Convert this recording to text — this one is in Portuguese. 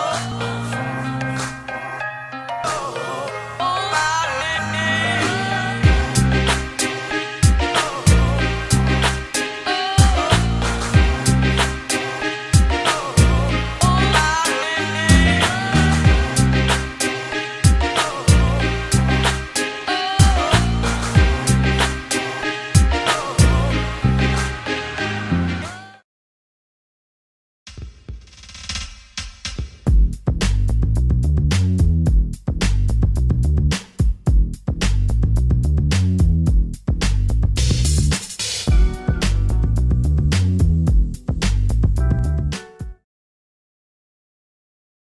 oh, oh.